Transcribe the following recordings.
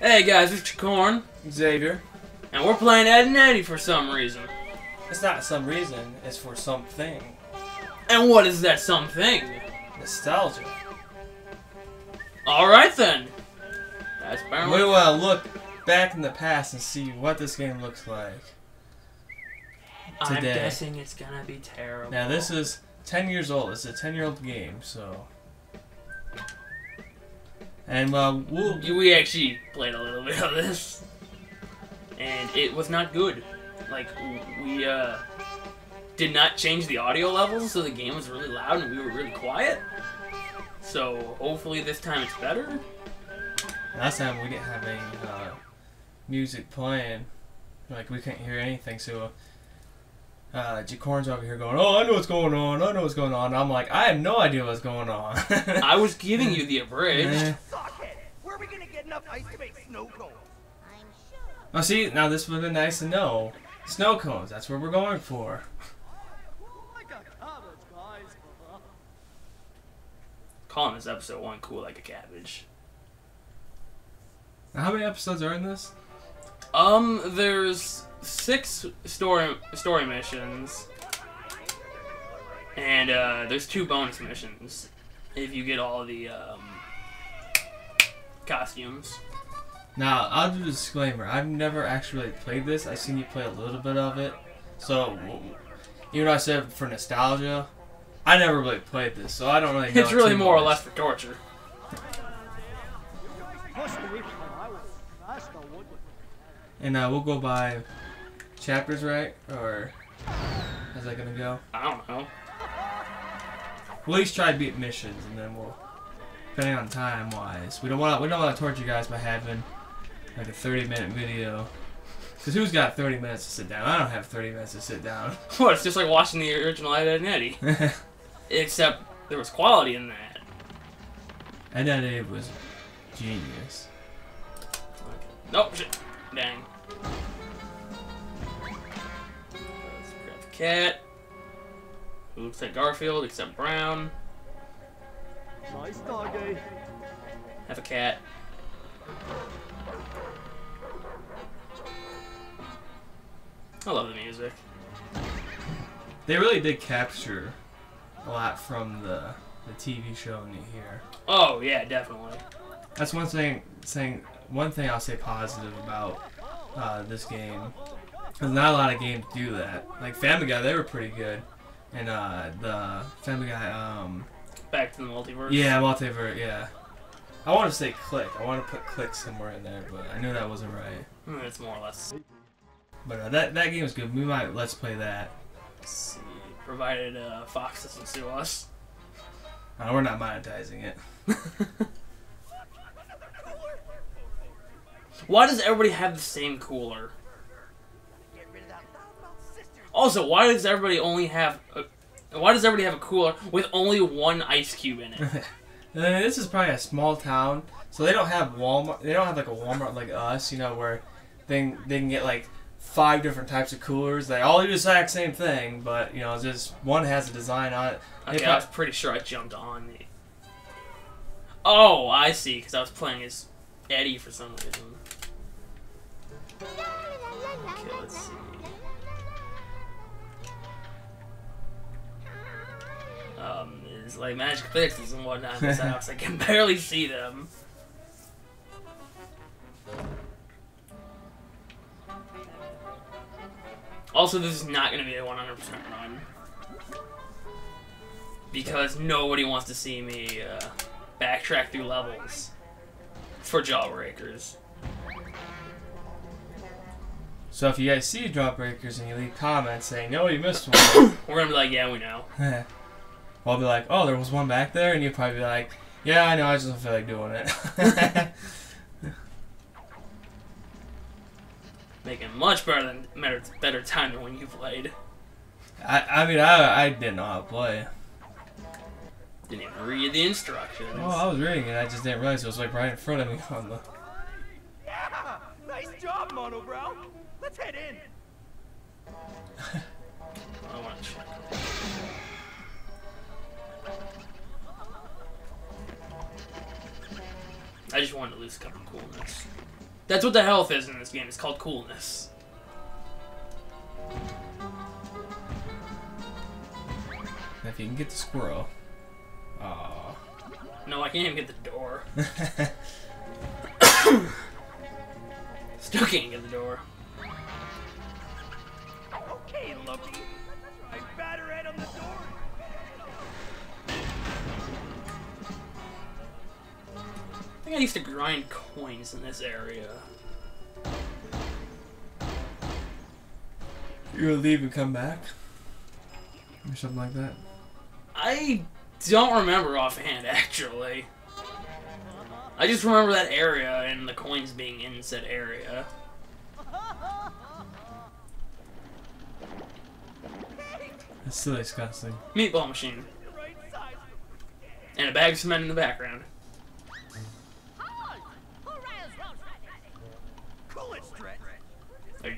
Hey guys, it's Corn, Xavier. and we're playing Ed and Eddy for some reason. It's not some reason, it's for something. And what is that something? Nostalgia. Alright then. That's We apparently. want to uh, look back in the past and see what this game looks like. I'm guessing it's gonna be terrible. Now this is 10 years old. It's a 10 year old game, so. And uh, we'll. We actually played a little bit of this, and it was not good. Like we uh, did not change the audio levels, so the game was really loud and we were really quiet. So hopefully this time it's better. Last time we didn't have any uh, music playing. Like we couldn't hear anything, so. Uh, JaCorn's over here going, Oh, I know what's going on. I know what's going on. I'm like, I have no idea what's going on. I was giving you the abridged. Eh. Sockhead! Where are we gonna get enough ice to make snow cones? Oh, see, now this would have been nice to know. Snow cones, that's what we're going for. I got comments, guys. Calling this episode one cool like a cabbage. Now, how many episodes are in this? Um, there's six story story missions, and uh, there's two bonus missions if you get all the um, costumes. Now, I'll do a disclaimer. I've never actually played this. I've seen you play a little bit of it. So, even though I said for nostalgia, I never really played this, so I don't really know. It's really more or less for torture. Pushed I was fast, I would. And uh, we'll go by chapters, right? Or how's that gonna go? I don't know. We'll at least try to beat missions, and then we'll, depending on time wise, we don't want to we don't want to torture you guys by having like a 30 minute video. Cause who's got 30 minutes to sit down? I don't have 30 minutes to sit down. What? It's just like watching the original Ed, Edd n Eddy, except there was quality in that. and it was genius. Nope. Shit. Dang. Let's grab the cat. Who looks like Garfield except brown. Nice doggy. Have a cat. I love the music. They really did capture a lot from the the TV show in here. Oh yeah, definitely. That's one thing. Saying one thing I'll say positive about uh, this game. There's not a lot of games do that. Like Family Guy, they were pretty good, and uh, the Family Guy, um, Back to the multiverse. yeah, multiverse, yeah. I want to say Click. I want to put Click somewhere in there, but I knew that wasn't right. Mm, It's more or less. But uh, that that game was good. We might let's play that. Let's see. Provided uh, Fox doesn't sue us. Uh, we're not monetizing it. Why does everybody have the same cooler? Get rid of that loudmouth sister. Also, why does everybody only have a, why does everybody have a cooler with only one ice cube in it? This is probably a small town, so they don't have Walmart. They don't have like a Walmart like us, you know, where they they can get like five different types of coolers. They all do the exact same thing, but you know, just one has a design on it. They Okay, pro- I was pretty sure I jumped on the. Oh, I see, because I was playing as Eddy for some reason. Okay, let's see. Um, there's like magic fixes and whatnot in this house. I can barely see them. Also, this is not going to be a 100% run. Because nobody wants to see me uh, backtrack through levels for Jawbreakers. So if you guys see Dropbreakers and you leave comments saying, "No, you missed one," We're going to be like, yeah, we know. well, I'll be like, "Oh, there was one back there," and you'll probably be like, "Yeah, I know. I just don't feel like doing it." Making much better than better, better time than when you played. I, I mean, I, I didn't know how to play. Didn't even read the instructions. Oh, I was reading it. I just didn't realize it was like right in front of me on the. Yeah! Nice job, Monobrow. Let's head in. I want to check. I just wanted to lose a couple coolness. That's what the health is in this game. It's called coolness. If you can get the squirrel. Aw. No, I can't even get the door. Still can't get the door. Okay, Lumpy. I batter head on the door. Think I used to grind coins in this area. you leave and come back? Or something like that? I don't remember offhand, actually. I just remember that area and the coins being in said area. That's so disgusting. Meatball machine. The right size. And a bag of cement in the background.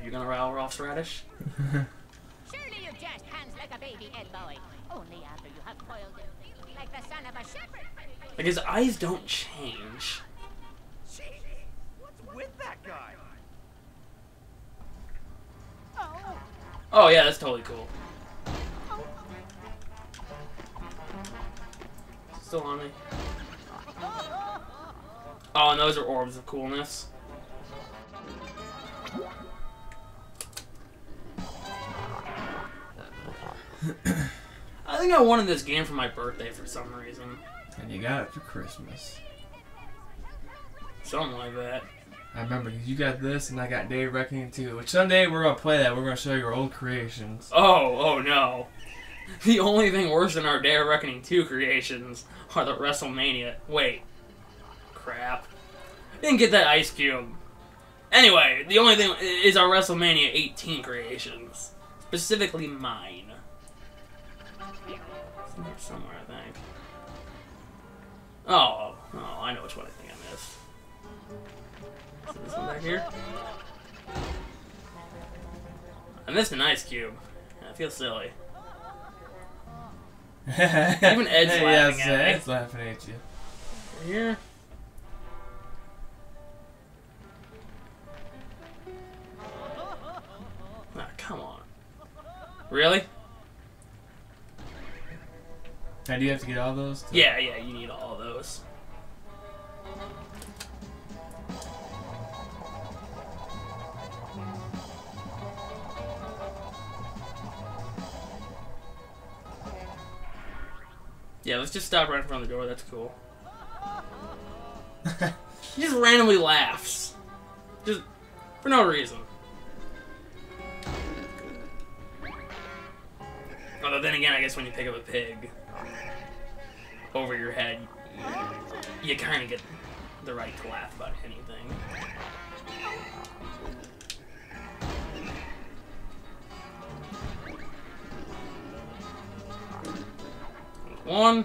You gonna rile Rolf's radish? Surely you just hands like a baby, El boy. Only after you have coiled him. Like the son of a shepherd. Like his eyes don't change. Gee, what's with that guy? Oh, Oh yeah, that's totally cool. Still on me. Oh, and those are orbs of coolness. I think I wanted this game for my birthday for some reason. And you got it for Christmas. Something like that. I remember you got this and I got Day of Reckoning too. Which someday we're gonna play that. We're gonna show you our old creations. Oh, oh no. The only thing worse than our Day of Reckoning 2 creations are the WrestleMania. Wait. Crap. Didn't get that ice cube. Anyway, the only thing is our WrestleMania 18 creations. Specifically mine. It's in here somewhere, I think. Oh, oh, I know which one I think I missed. Is it this one back here? I missed an ice cube. I feel silly. Even Ed's hey, laughing yes, at me. Ed's laughing at you. Here. Ah, come on. Really? Now do you have to get all those? Yeah, yeah, you need all those. Yeah, let's just stop right in front of the door. That's cool. He just randomly laughs. Just for no reason. Although then again, I guess when you pick up a pig over your head, you, ah. you kind of get the right to laugh about anything. One.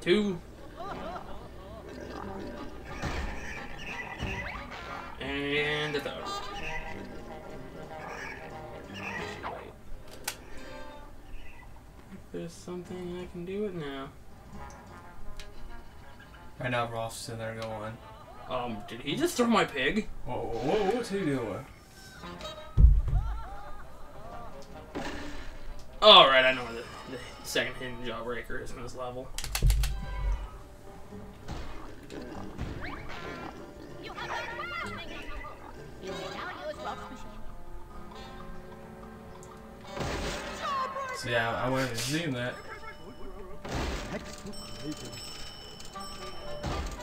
Two. There's something I can do it now. Right now, Rolf's sitting there going, Um, did he just throw my pig? whoa, whoa, whoa, what's he doing? Alright, I know where the, the second hidden jawbreaker is in this level. So yeah, I went and zoomed that.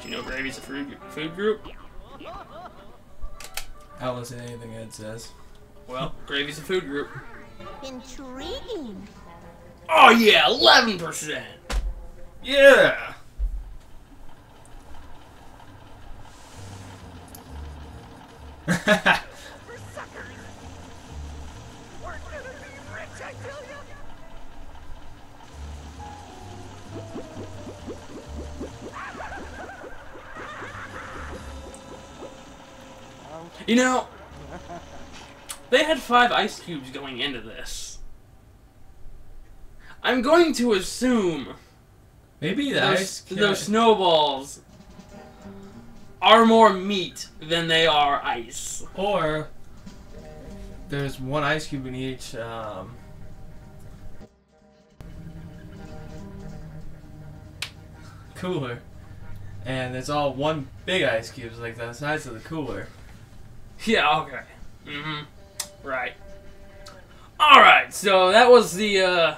Do you know Gravy's a food, food group? I don't listen to anything Ed says. Well, Gravy's a food group. Intriguing. Oh yeah, 11%! Yeah! You know, they had five ice cubes going into this. I'm going to assume Maybe the those, those snowballs are more meat than they are ice. or there's one ice cube in each. Um, cooler, and it's all one big ice cube, like the size of the cooler. Yeah, okay. Mm-hmm. Right. Alright, so that was the uh,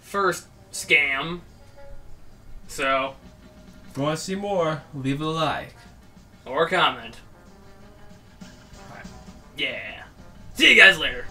first scam. So, If you want to see more, leave a like. or comment. Alright. Yeah. See you guys later.